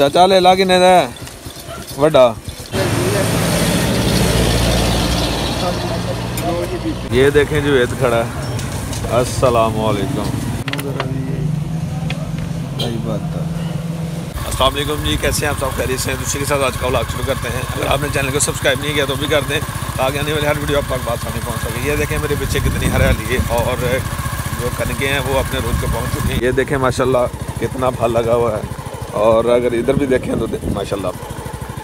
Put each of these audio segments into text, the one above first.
ਚਾਚਾ ਲੈ ਲਾ ਕਿੰਨੇ ਦਾ ਹੈ? ਵੱਡਾ ये देखें जुवेद खड़ा है अस्सलाम वालेकुम सही बात है अस्सलाम वालेकुम जी कैसे हैं आप सब खैरियत से हैं दूसरे के साथ आज का व्लॉग शुरू करते हैं अगर आपने चैनल को सब्सक्राइब नहीं किया तो भी कर दें ताकि आने वाली हर वीडियो आप तक बात सामने पहुंच सके ये देखें मेरे पीछे कितनी हरियाली है और जो कनकें हैं वो अपने रूट पे पहुंच चुकी हैं ये देखें माशाल्लाह कितना फल लगा हुआ है और अगर इधर भी देखें तो दे- माशाल्लाह।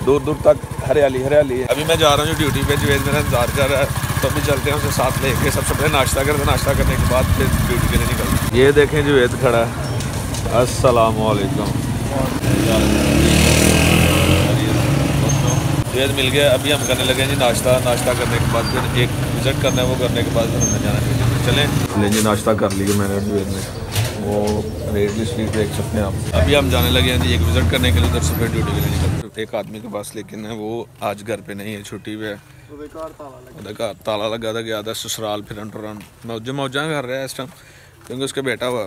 दूर दूर तक हरियाली हरियाली है। अभी मैं जा रहा हूँ ड्यूटी पे जुवेद मेरा इंतज़ार कर रहा है तो अभी चलते हैं उसे साथ लेके। सबसे पहले नाश्ता करते हैं। नाश्ता करने के बाद फिर ड्यूटी के लिए निकलते ये देखें जुवेद खड़ा है। अस्सलाम वालेकुम जुवेद मिल गया। अभी हम करने लगे हैं जी नाश्ता। नाश्ता करने के बाद फिर एक विज़िट करना है। वो करने के बाद फिर हमें जाना है। चलें। लें जी नाश्ता कर लिया मैंने जुवेद ने वो रेट स्लीप देख सकते हैं आप। अभी हम जाने लगे हैं जी एक विज़िट करने के लिए उधर से ड्यूटी के लिए निकलते एक आदमी के पास लेकिन है वो आज घर पे नहीं है छुट्टी पे है। ਉਹਦਾ ਘਰ ਤਾਲਾ ਲੱਗਾ ਤਾਂ ਗਿਆ ससुराल फिरन टुरन मौज मौजा कर रहा है इस टाइम क्योंकि उसका बेटा हुआ।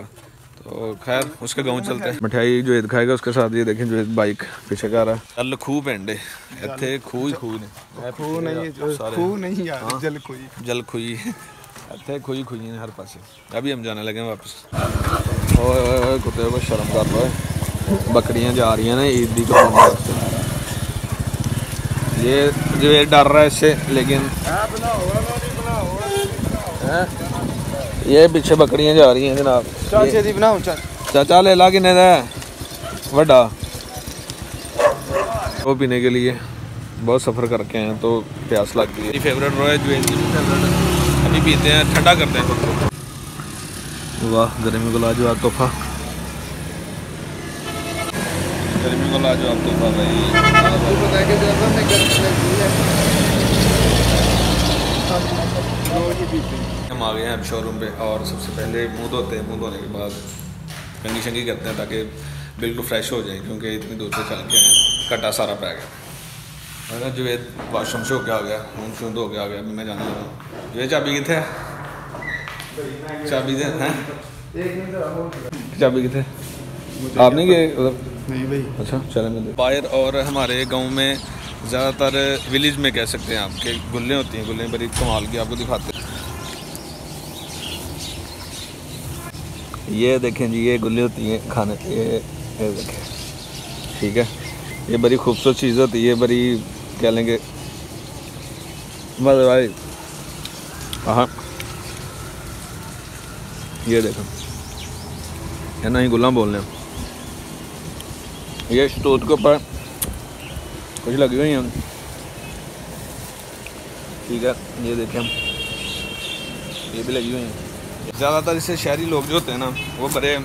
तो खैर उसके गाँव चलते हैं। मिठाई जो ईद खाएगा उसके साथ ये देखें जो बाइक पीछे का रहा कल खूह पिंड इतने खूह ही खूह ने खूह नहीं खूह नहीं यार हाँ। जल खुई जल खुई इतने खुई खुई हर पास। अभी हम जाने लगे वापस। कुत्ते शर्म कर लो बकरियाँ जा रही हैं ना ईद की ये जो ये डर रहा है इससे लेकिन ये पीछे बकरियाँ जा रही हैं जनाब बनाओ चाचा ले ला किन्ने दा वो पीने के लिए बहुत सफ़र करके आए हैं तो प्यास लग गई फेवरेट फेवरेट अभी पीते हैं ठंडा करते हैं वाह गर्मी को लाजवाब तोहफा। गर्मी को लाजवाब तोहफा भाई। हम आ गए हैं अब शोरूम पे और सबसे पहले मुँह धोते हैं मुँह धोने के बाद कंगी शंगी करते हैं ताकि बिल्कुल फ्रेश हो जाए क्योंकि इतनी दूर से चल के आए कट्टा सारा पै गया। मैंने जुवेद वाशरूम से होके आ गया मुँह शून धो के आ गया अभी मैं जाने लगा जुवेद चाबी कितने है? चाबी दे हाँ। हैं। चाबी कितने आपने ये मतलब नहीं भाई। अच्छा चले मिलते बायर और हमारे गाँव में ज़्यादातर विलेज में कह सकते हैं आपके गुल्ले होती हैं गुल्ले बड़ी कमाल की आपको दिखाते हैं। ये देखें जी ये गुल्ले होती हैं खाने ये, ये देखें। ठीक है? ये बड़ी खूबसूरत चीज़ होती है बड़ी कह लेंगे? मतलब भाई हाँ। ये देखो। है ना ही गुल्ला बोलने हैं। ये स्टोर के ऊपर कुछ लगी हुई हैं। ठीक है, ये देखें। ये भी लगी हुई हैं। ज़्यादातर इससे शहरी लोग जो होते हैं ना, वो बड़े,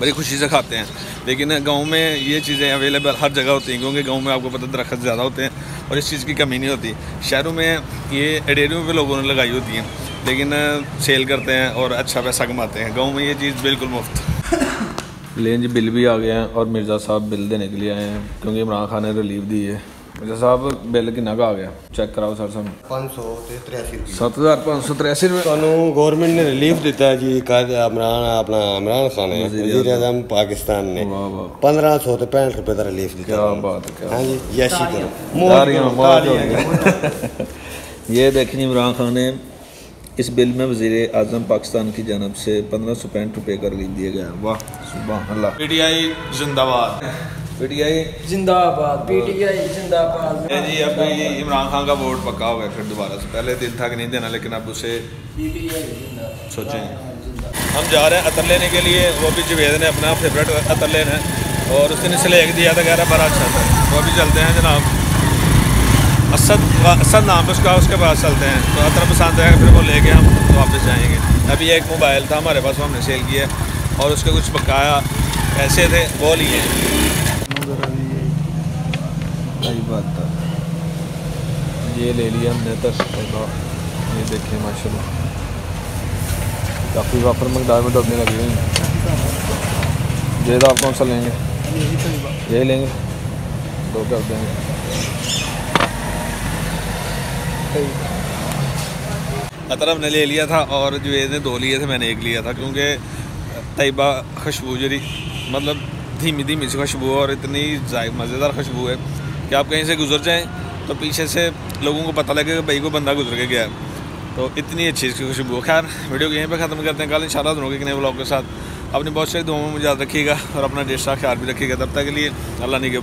बड़ी खुशी से खाते हैं। लेकिन गाँव में ये चीज़ें अवेलेबल हर जगह होती हैं, क्योंकि गाँव में आपको पता दरख्त ज़्यादा होते हैं और इस चीज़ की कमी नहीं होती। शहरों में ये अडेरियों पे लोगों ने लगाई होती हैं। लेकिन सेल करते हैं और अच्छा पैसा कमाते हैं। गाँव में ये चीज़ बिल्कुल मुफ़्त। लेन जी बिल भी आ गए हैं और मिर्ज़ा साहब बिल देने के लिए आए हैं क्योंकि इमरान खान ने रिलीफ दी है। मिर्ज़ा साहब बिल कि आ गया? चेक कराओ सर साहब। पाँच हज़ार पाँच सौ त्रियासी रुपये। सानू गौरमेंट ने रिलीफ दिता जी इमरान अपना इमरान खान है पाकिस्तान ने। पंद्रह सौ तो पैंठ रुपये का रिलीफ दिया ये देखें इमरान खान ने इस बिल में वज़ीर आज़म पाकिस्तान की जानब से पंद्रह सौ पैंठ रुपये का रिलीफ दिया गया। वाह सुबह अल्लाह पी टी आई जिंदाबाद। पी टी आई जिंदाबाद। पीटीआई जिंदाबाद जी अभी इमरान खान का वोट पक्का हो गया फिर दोबारा से। पहले दिल था कि नहीं देना लेकिन अब उसे पीटीआई जिंदाबाद। सोचें। हम जा रहे हैं अतर लेने के लिए। वो भी जवेद ने अपना फेवरेट अतर लेना है। और उसने इसे लेके दिया था कह रहा बड़ा अच्छा था वो अभी चलते हैं जनाब। असद असद नाम है उसका उसके पास चलते हैं। तो अतर पसंद आएगा फिर वो लेके हम वापस जाएँगे। अभी एक मोबाइल था हमारे पास वो हमने सेल किया और उसके कुछ बकाया पैसे थे वो लिए बात था। ये ले लिया हमने तो ये देखें माशा काफ़ी वापर मकदार में डबने लगी हुई हैं। ये आप कौन सा लेंगे? यही लेंगे। दो कर देंगे। अतर ने ले लिया था और जुवेद ने दो लिए थे, मैंने एक लिया था, क्योंकि तयबा खुशबू जरी मतलब धीमी धीमी सी खुशबू और इतनी मज़ेदार खुशबू है कि आप कहीं से गुजर जाएँ तो पीछे से लोगों को पता लगे कि भाई को बंदा गुजर के गया तो इतनी अच्छी इसकी खुशबू है। खैर, वीडियो को यहीं पे ख़त्म करते हैं। कल इन इंशाल्लाह दोनों के नए ब्लॉग के साथ। अपनी बहुत सारी दुआओं में याद रखिएगा और अपना डेढ़ ख्याल भी रखिएगा। तब तक के लिए अल्लाह नहीं के